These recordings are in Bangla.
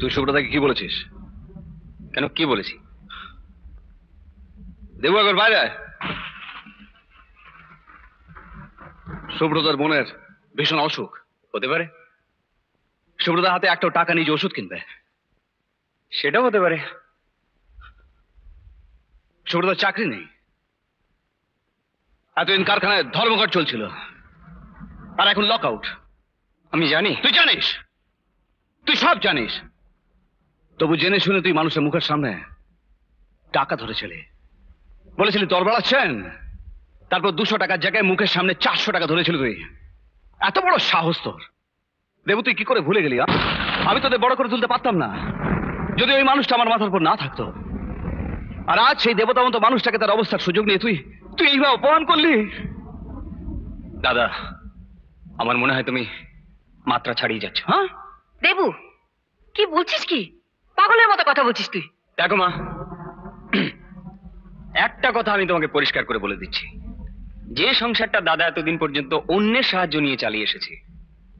তুই সুব্রতাকে কি বলেছিস? কেন কি বলেছি? দেবু একবার বাইরে। সুব্রতার বোনের ভীষণ অসুখ হতে পারে। সুব্রতার হাতে একটাও টাকা নিয়ে ওষুধ কিনবে সেটাও হতে পারে। সুব্রতার চাকরি নেই। এতদিন কারখানায় ধর্মঘট চলছিল আর এখন লক আউট আমি জানি। তুই জানিস? তুই সব জানিস। তবু জেনে শুনে তুই মানুষের মুখের সামনে টাকা ধরেছিলি। বলেছিলি দর বাড়াচ্ছেন? তারপর দুশো টাকার জায়গায় মুখের সামনে চারশো টাকা ধরেছিল তুই। এত বড় সাহস তোর। দেবু, তুই কি করে ভুলে গেলি আমি তোদের বড় করে তুলতে পারতাম না। যদি ওই মানুষটা আমার মাথার উপর না থাকতো। আর আজ সেই দেবতা মতো মানুষটাকে তার অবস্থার সুযোগ নিয়ে তুই তুই এইভাবে অপমান করলি? দাদা, আমার মনে হয় তুমি মাত্রা ছাড়িয়ে যাচ্ছ হ্যাঁ? দেবু, কি বলছিস কি? পাগলের মতো কথা বলছিস তুই। দেখো মা একটা কথা আমি তোমাকে পরিষ্কার করে বলে দিচ্ছি। যে সংসারটা দাদা এতদিন পর্যন্ত অন্যের সাহায্য নিয়ে চালিয়ে এসেছে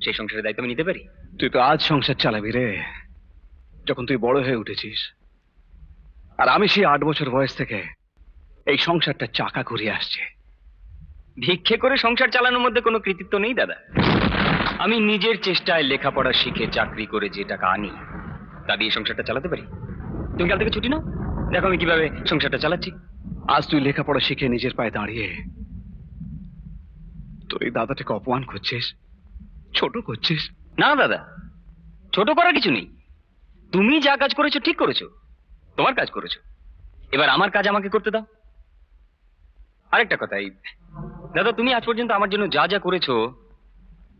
সেই সংসারের দায়িত্ব আমি নিতে পারি? তুই তো আজ সংসার চালাবি রে। যখন তুই বড় হয়ে উঠেছিস আর আমি সেই আট বছর বয়স থেকে এই সংসারটা চাকা ঘুরিয়ে আসছে। ভিক্ষে করে সংসার চালানোর মধ্যে কোনো কৃতিত্ব নেই দাদা। আমি নিজের চেষ্টায় লেখাপড়া শিখে চাকরি করে যে টাকা আনি তা দিয়ে সংসারটা চালাতে পারি? তুমি কাল থেকে ছুটি নাও। দেখো আমি কীভাবে সংসারটা চালাচ্ছি। আজ তুই লেখাপড়া শিখে নিজের পায়ে দাঁড়িয়ে তোর এই দাদাটাকে অপমান করছিস? ছোট করছিস? না দাদা। ছোট করার কিছু নেই। তুমি যা কাজ করেছ ঠিক করেছ। তোমার কাজ করেছ। এবার আমার কাজ আমাকে করতে দাও। আরেকটা কথা এই দাদা তুমি আজ পর্যন্ত আমার জন্য যা যা করেছ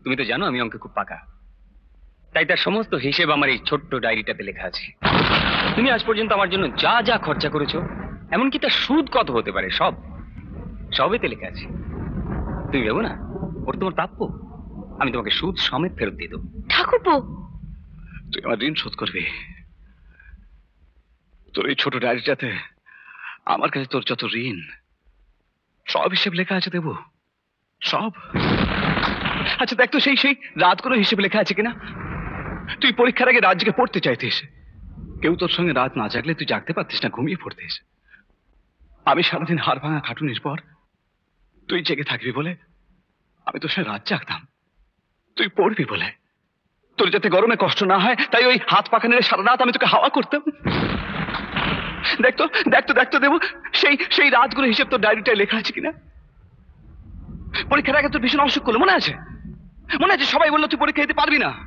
তুমি তো জানো আমি অঙ্কে খুব পাকা। তাই তার সমস্ত হিসেব আমার এই ছোট্ট ডায়েরিটাতে লেখা আছে। তুমি আজ পর্যন্ত আমার জন্য যা যা খরচা করেছ এমনকি তার সুদ কত হতে পারে সব সবেতে লেখা আছে। তুমি ভেবো না ওর তোমার প্রাপ্য। আমি তোমাকে সুদ সমেত ফেরত দিয়ে দেবো। ঠাকুরপো! তুই আমার ঋণ শোধ করবি। তোর এই ছোট ডায়েরিটাতে আমার কাছে তোর যত ঋণ সব হিসেব লেখা আছে দেবো। সব। আচ্ছা দেখ তো সেই সেই রাত কোনো হিসেবে লেখা আছে কিনা? তুই পরীক্ষার আগে রাত জেগে পড়তে চাইতিস কেউ তোর সঙ্গে রাত না জাগলে তুই জাগতে পারতিস না, ঘুমিয়ে পড়তিস আমি সারাদিন হাড় ভাঙা খাটুনির পর তুই জেগে থাকবি বলে আমি তোর সঙ্গে রাত জাগতাম। তুই পড়বি বলে। তোর যাতে গরমে কষ্ট না হয়, তাই ওই হাত পাখা নেড়ে সারা রাত আমি তোকে হাওয়া করতাম। দেখতো দেখতো দেখতো দেবো, সেই সেই রাতগুলো হিসেব তোর ডায়েরিটায় লেখা আছে কিনা? পরীক্ষার আগে তোর ভীষণ অসুখ করল, মনে আছে? মনে আছে? সবাই বলল তুই পরীক্ষা দিতে পারবি না।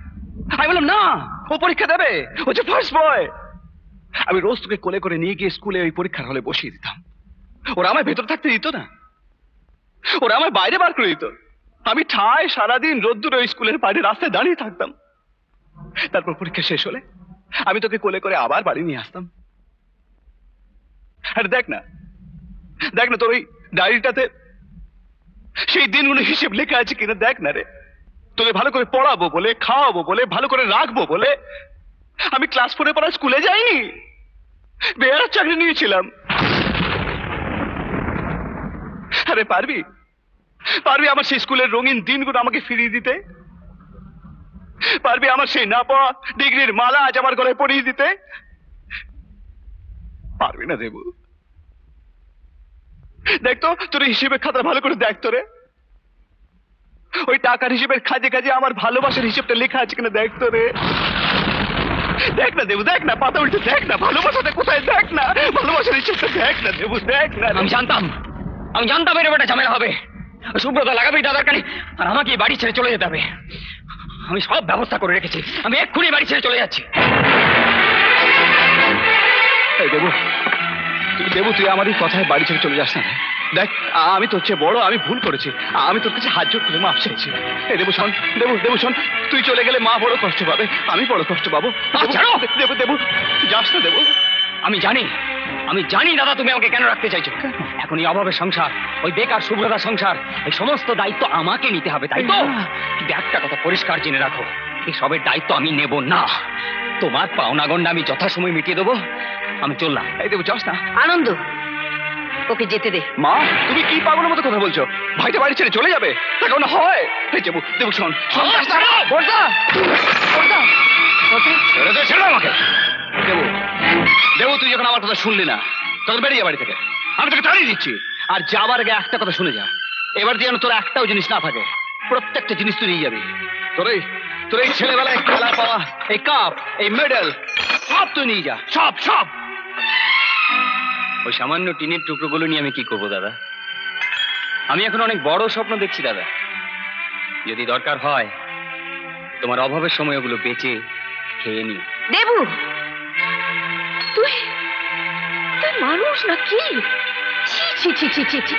আমি বললাম, না, ও পরীক্ষা দেবে। ও যে ফার্স্ট বয় আমি রোজ তোকে কোলে করে নিয়ে গিয়ে স্কুলে ওই পরীক্ষার হলে বসিয়ে দিতাম। ওরা আমায় ভেতর থাকতে দিত না। ওরা আমায় বাইরে বার করে দিত। আমি ঠায় সারাদিন রোদ্দুর ওই স্কুলের বাইরে রাস্তায় দাঁড়িয়ে থাকতাম। তারপর পরীক্ষা শেষ হলে আমি তোকে কোলে করে আবার বাড়ি নিয়ে আসতাম। আরে দেখ না দেখ না তোর ওই ডায়েরিটাতে সেই দিনগুলো হিসেব লেখা আছে কিনা, দেখ না রে। তোকে ভালো করে পড়াবো বলে, খাওয়াবো বলে, ভালো করে রাখব বলে, আমি ক্লাস ফোরে পড়া স্কুলে যাইনি। বেয়ার চাকরি নিয়েছিলাম। আরে পারবি? পারবি আমার সেই স্কুলের রঙিন দিনগুলো আমাকে ফিরিয়ে দিতে? পারবি আমার সেই না পাওয়া ডিগ্রির মালা আজ আমার গলায় পরিয়ে দিতে? পারবি না দেবু। দেখতো তোর হিসেবে খাতা ভালো করে দেখ তোরে। ওই টাকার হিসেবের খাজে খাজে আমার ভালোবাসার হিসেবটা লেখা আছে কিনা দেখ তোরে দেখ না দেবু দেখ না পাতা উল্টে দেখ না ভালোবাসাটা কোথায় দেখ না ভালোবাসার হিসেবটা দেখ না দেবু দেখ না আমি জানতাম আমি জানতাম এর বেটা ঝামেলা হবে। সুব্রতা লাগাবে দাদার কানে আর আমাকে এই বাড়ি ছেড়ে চলে যেতে হবে। আমি সব ব্যবস্থা করে রেখেছি। আমি এক্ষুনি বাড়ি ছেড়ে চলে যাচ্ছি। দেবু দেবু তুই এই কথায় বাড়ি ছেড়ে চলে যাস না রে। দেখ আমি তোর চেয়ে বড় আমি ভুল করেছি। আমি তোর কাছে হাত জোর করে মাপ চাইছি। এই দেবু শোন দেবু দেবু শোন তুই চলে গেলে মা বড় কষ্ট পাবে আমি বড় কষ্ট পাবো। দেবু, ছাড়ো। দেবু দেবু যাস না দেবু। আমি জানি আমি জানি দাদা তুমি আমাকে কেন রাখতে চাইছো। এখন এই অভাবের সংসার ওই বেকার সুব্রতা সংসার এই সমস্ত দায়িত্ব আমাকে নিতে হবে তাই তো? কিন্তু একটা কথা পরিষ্কার জেনে রাখো এই সবের দায়িত্ব আমি নেব না। তোমার পাওনা গন্ডা আমি যথাসময় মিটিয়ে দেবো আমি চললাম। এই দেবু যাস না। আনন্দ ওকে যেতে দে। মা তুমি কি পাগলের মতো কথা বলছো? ভাইটা বাড়ি ছেড়ে চলে যাবে। তা কেমন হয়? এই দেবু দেবু শোন। ছাড়ো! আমাকে। দেবু দেবু তুই যখন আমার কথা শুনলি না তখন বেরিয়ে বাড়ি থেকে। আমি তোকে তাড়িয়ে দিচ্ছি। আর যাবার আগে একটা কথা শুনে যা। এবার যেন তোর একটাও জিনিস না থাকে। প্রত্যেকটা জিনিস তুই নিয়ে যাবি। তোর এই তোর এই ছেলেবেলায় খেলা পাওয়া এই কাপ এই মেডেল সব তুই নিয়ে যা। সব সব! ওই সামান্য টিনের টুকরোগুলো নিয়ে আমি কি করব, দাদা? আমি এখন অনেক বড় স্বপ্ন দেখছি, দাদা। যদি দরকার হয়, তোমার অভাবের সময় ওগুলো বেঁচে খেয়ে নি দেবু! তুই তুই মানুষ না কি? ছি ছি ছি ছি ছি।